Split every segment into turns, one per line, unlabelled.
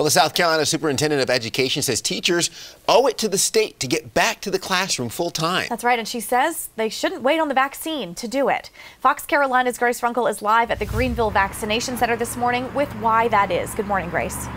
Well, the South Carolina Superintendent of Education says teachers owe it to the state to get back to the classroom full time.
That's right, and she says they shouldn't wait on the vaccine to do it. Fox Carolina's Grace Runkel is live at the Greenville Vaccination Center this morning with why that is. Good morning, Grace.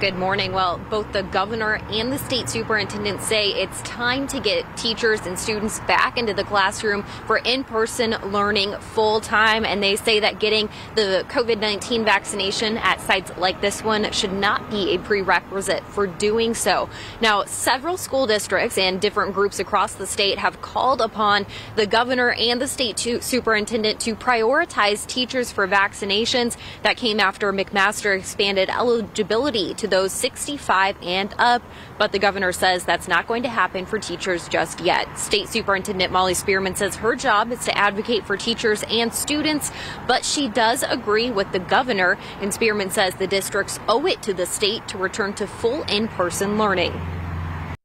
Good morning. Well, both the governor and the state superintendent say it's time to get teachers and students back into the classroom for in person learning full time. And they say that getting the COVID 19 vaccination at sites like this one should not be a prerequisite for doing so. Now, several school districts and different groups across the state have called upon the governor and the state superintendent to prioritize teachers for vaccinations. That came after McMaster expanded eligibility to those 65 and up, but the governor says that's not going to happen for teachers just yet. State Superintendent Molly Spearman says her job is to advocate for teachers and students, but she does agree with the governor, and Spearman says the districts owe it to the state to return to full in person learning.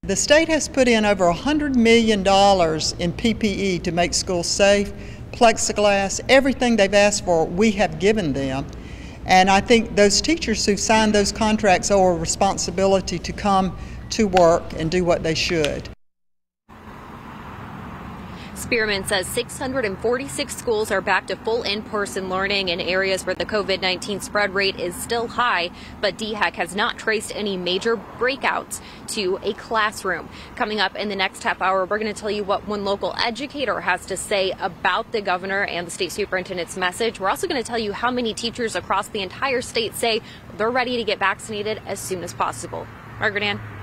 The state has put in over $100 million in PPE to make schools safe, plexiglass, everything they've asked for, we have given them. And I think those teachers who signed those contracts owe a responsibility to come to work and do what they should.
Spearman says 646 schools are back to full in-person learning in areas where the COVID-19 spread rate is still high, but DHEC has not traced any major breakouts to a classroom. Coming up in the next half hour, we're going to tell you what one local educator has to say about the governor and the state superintendent's message. We're also going to tell you how many teachers across the entire state say they're ready to get vaccinated as soon as possible. Margaret Ann.